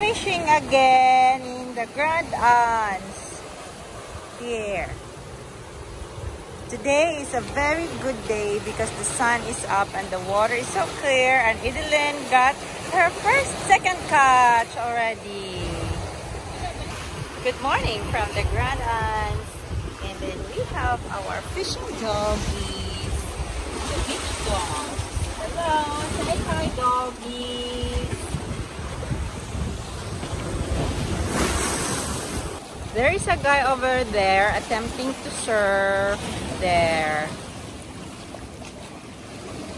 Fishing again in the Grand Anse. Here. Today is a very good day because the sun is up and the water is so clear and Idelin got her first second catch already. Good morning from the Grand Anse. And then we have our fishing doggies. The beach dogs. Hello, say hi doggies. There is a guy over there attempting to surf there.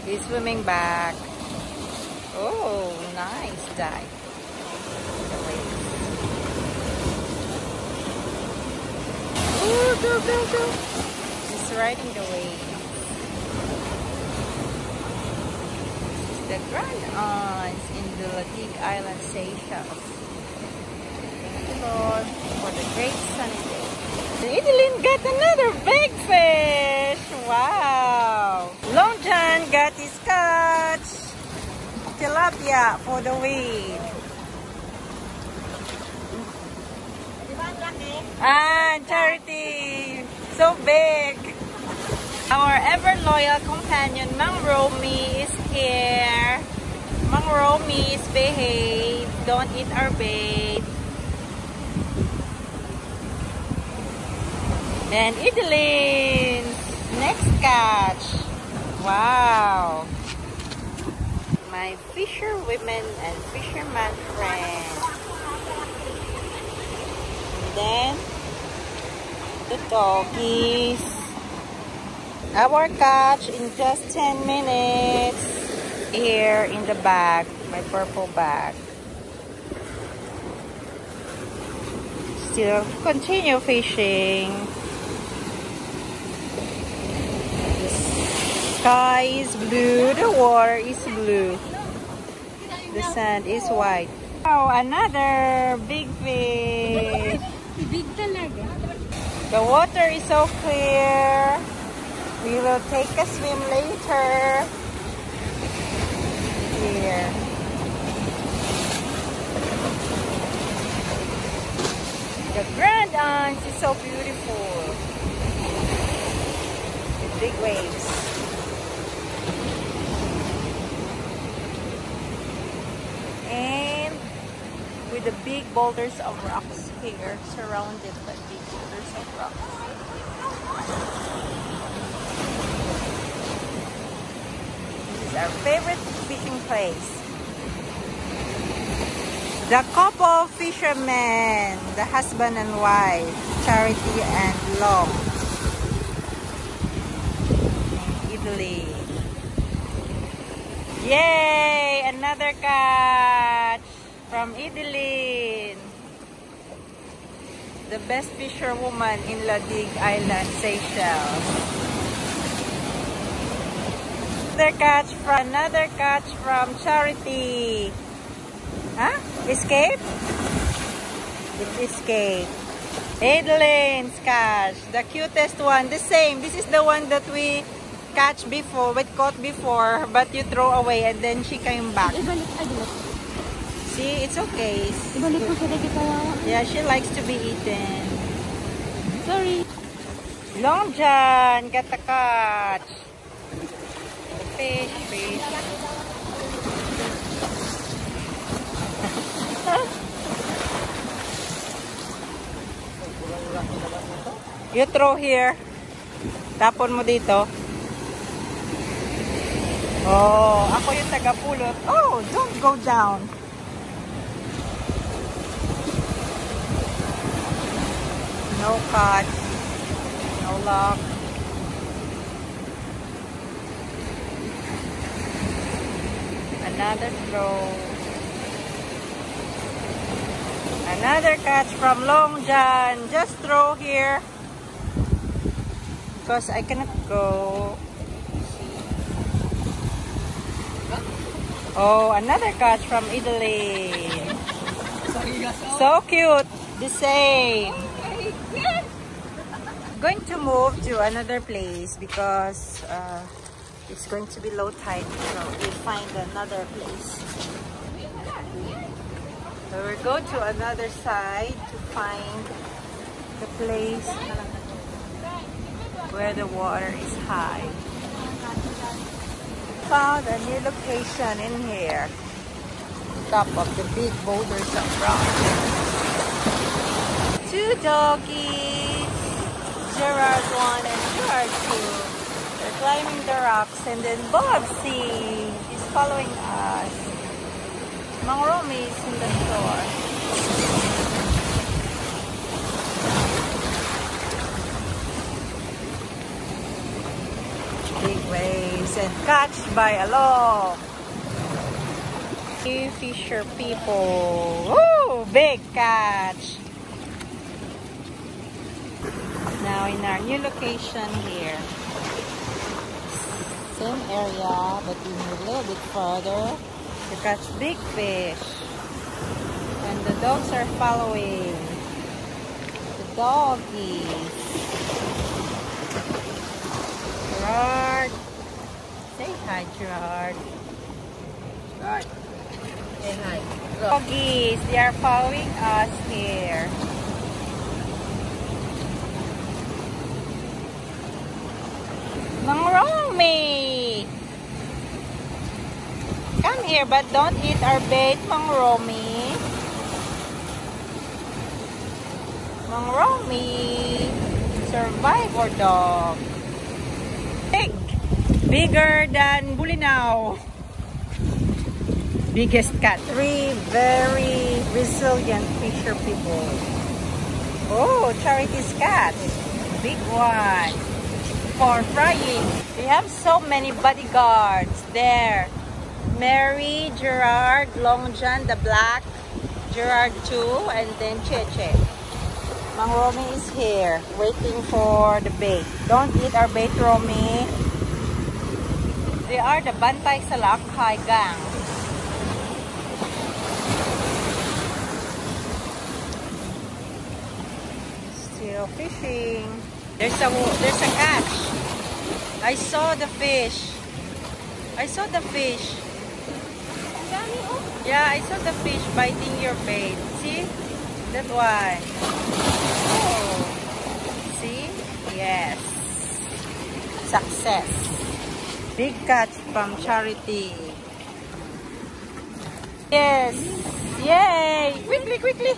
He's swimming back. Oh, nice dive. Go, go, go. He's riding the wave. The Grand Anse in the La Digue Island, Seychelles. Lord, for the great sunny day. Idelin got another big fish! Wow! Long John got his catch! Tilapia for the weed. Ah, Charity! So big! Our ever loyal companion, Mang Romy, is here. Mang Romy is behave. Don't eat our bait. And Idelin's next catch. Wow. My fisher women and fisherman friend. And then the doggies. Our catch in just 10 minutes here in the bag, my purple bag. Still continue fishing. Sky is blue, the water is blue. The sand is white. Oh, another big fish. Big talaga. The water is so clear. We will take a swim later. Here. The Grand Anse is so beautiful. With big waves. And with the big boulders of rocks here, surrounded by big boulders of rocks. This is our favorite fishing place. The couple fishermen, the husband and wife, Charity and Long. Italy. Yay! Another catch from Idelin. The best fisherwoman in La Digue Island, Seychelles. Another catch from another catch from Charity. Huh? Escape? It escaped. Idelin's catch. The cutest one. The same. This is the one that we catch before, but caught before, but you throw away and then she came back. Ibalik. See, it's okay. Ibalik ko siya kita. Yeah, she likes to be eaten. Sorry. Long John, got the catch. Fish, fish. you throw here. Tapon mo dito. Oh, ako yung tagapulot. Oh, don't go down. No catch. No luck. Another throw. Another catch from Long John. Just throw here. Because I cannot go. Oh, another catch from Italy. So cute. The same. Going to move to another place because uh, it's going to be low tide. So we'll find another place. So we'll go to another side to find the place where the water is high. Found a new location in here. Top of the big boulders of rock. Two doggies. Gerard one and Gerard two. They're climbing the rocks and then Bobsy is following us. Romy is in the store. Big waves and catch by along. Few fisher people. Woo! Big catch. Now in our new location here. Same area, but we move a little bit further to catch big fish. And the dogs are following. The doggies. Gerard. Hi, Gerard. Right. Say hi. Doggies, they are following us here. Mang Romy! Come here, but don't eat our bait, Mang Romy. Mang Romy! Survivor dog. Big! Bigger than Bulinaw. Biggest cat. Three very resilient fisher people. Oh, Charity's cat. Big one. For frying. We have so many bodyguards there. Mary, Gerard, Long John, the black, Gerard too, and then Cheche. Mang Romy is here, waiting for the bait. Don't eat our bait, Romy. They are the Bantay Salakhay gang. Still fishing. There's a there's a catch. I saw the fish. I saw the fish. Yeah, I saw the fish biting your bait. See? That one. Oh. See? Yes. Success. Big catch from Charity. Yes. Yay! Quickly, quickly.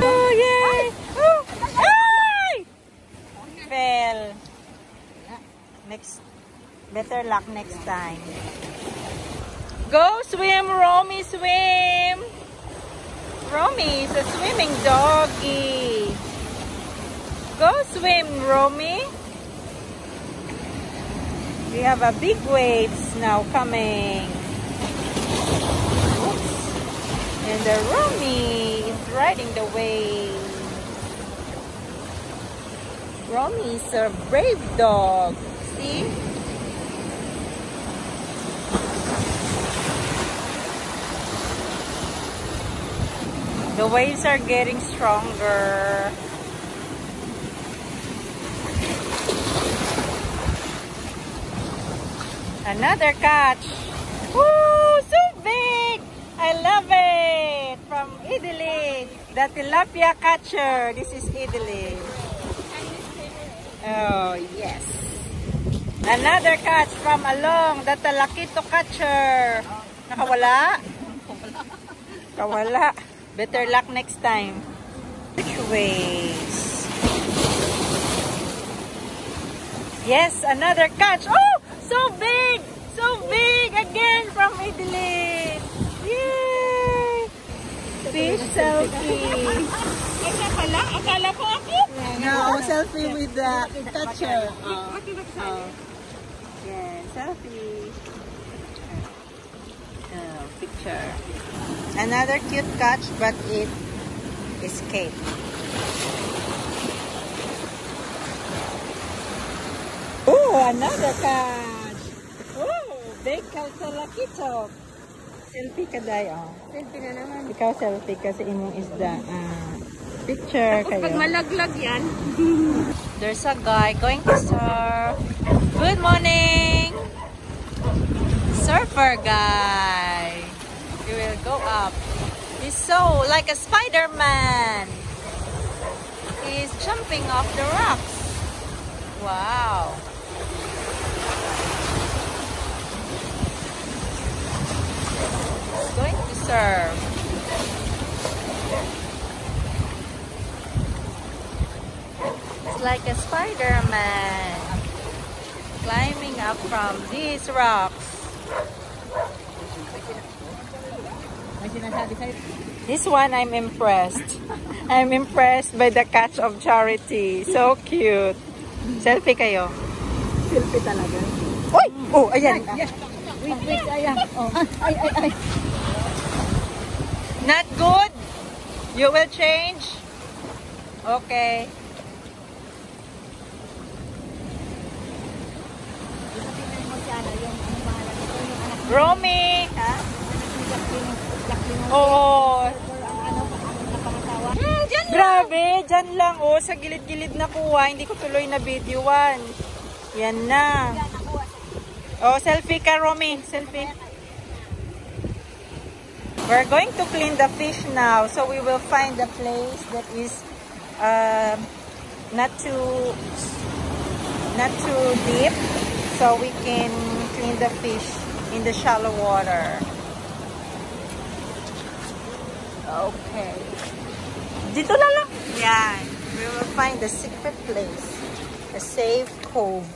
Oh, yay! Oh! Ay! Fell. Next. Better luck next time. Go swim, Romy, swim! Romy is a swimming doggy. Go swim, Romy. We have a big waves now coming. Oops. And the Romy is riding the wave. Romy is a brave dog. See? The waves are getting stronger. Another catch. Woo! So big! I love it! From Italy. The tilapia catcher. This is Italy. Oh, yes. Another catch from along. The talakito catcher. Nakawala? Nakawala. Better luck next time. Which ways? Yes, another catch. Oh, so big! So big again from Italy. Yay! Fish selfie. Asa pala? Akala ko ako. No, selfie with the catcher. Oh, oh. Yeah, selfie. Oh, picture. Another cute catch, but it escaped. Oh, another catch. Big kausalakito. Selfie ka day, oh. Selfie na naman. Ikaw selfie kasi imong isda. Ah, picture Pag kayo. malaglag yan. There's a guy going to surf. Good morning! fur guy. He will go up. He's so like a Spider-Man. He's jumping off the rocks. Wow. Serve. It's like a Spider-Man climbing up from these rocks. This one I'm impressed. I'm impressed by the catch of Charity. So cute. Selfie kayo. Silpi talaga. Uy! Oh, ayan. Wait, wait, ayan. Oh. Ay, ay, ay. Not good? You will change? Okay. Romy! Ha? Oo. ang napangasawa. Grabe, dyan lang oh, sa gilid-gilid na kuha. Hindi ko tuloy na videoan. Yan na. Oh, selfie ka, Romy. Selfie. We're going to clean the fish now. So we will find a place that is uh, not too not too deep. So we can clean the fish in the shallow water. Okay. Dito na lang. Yan. We will find the secret place. A safe cove.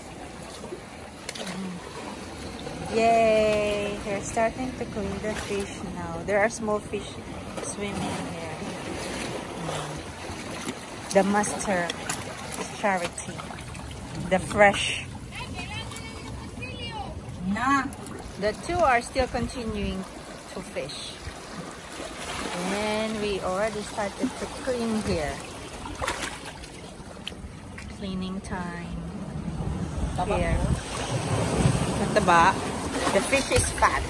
Yay! They're starting to clean the fish now. There are small fish swimming here. The master is charity. The fresh. Na. The two are still continuing to fish. And we already started to clean here. Cleaning time. Here. Mataba. The fish is fat.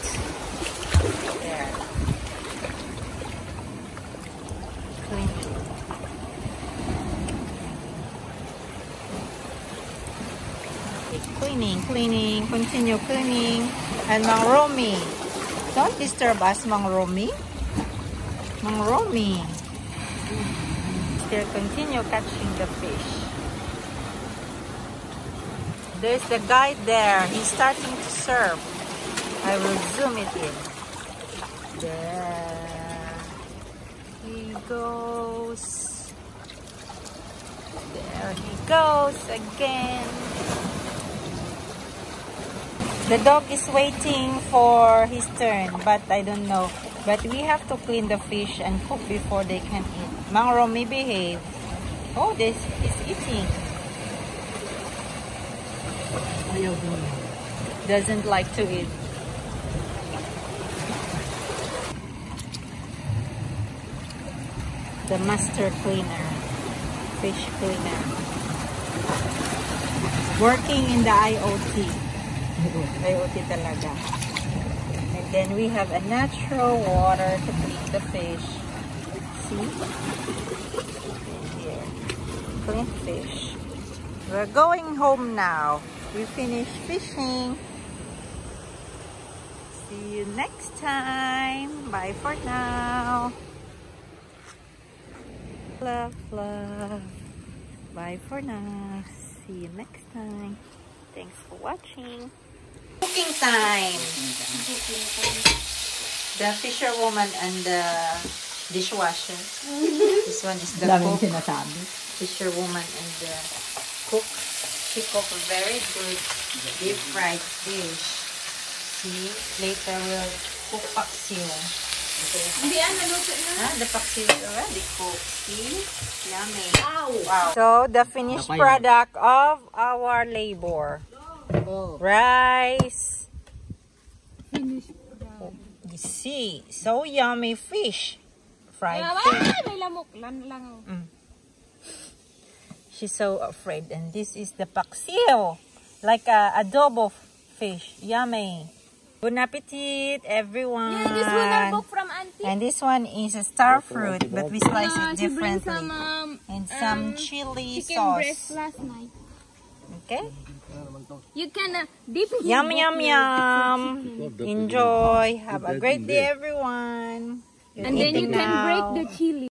Cleaning. Cleaning, cleaning, continue cleaning. And Mang Romy. Don't disturb us, Mang Romy. Mang Romy. Still continue catching the fish. There's the guy there. He's starting to serve. I will zoom it in. There. He goes. There he goes again. The dog is waiting for his turn, but I don't know. But we have to clean the fish and cook before they can eat. Mang Romy behave. Oh, this is eating. Doesn't like to eat. The master cleaner. Fish cleaner. Working in the IoT. IoT talaga. And then we have a natural water to clean the fish. See? Here. Clean fish. We're going home now. We finished fishing. See you next time. Bye for now. Love, love. Bye for now. See you next time. Thanks for watching. Cooking time. The fisherwoman and the dishwasher. this one is the Daming cook. sinasabi. Fisherwoman and the cook. She cooked very good deep fried fish. See, later we'll cook paksiw. Hindi yan, naluto na. Ah, the paksiw is already cooked. See? Yummy. Ow! Wow. So, the finished product of our labor. Oh. Rice. Finish. You see, so yummy fish. Fried Ah, fish. ay, may lamok. Lan lang. oh. She's so afraid. And this is the paksiw. Like a adobo fish. Yummy. Bon appetit, everyone. Yeah, this one I booked from auntie. And this one is a star fruit, but we slice it differently. some um, and some um, chili sauce. last night. Okay? You can uh, dip it. Yum, yum, yum. Enjoy. Have a great day, everyone. You're And then you can break the chili.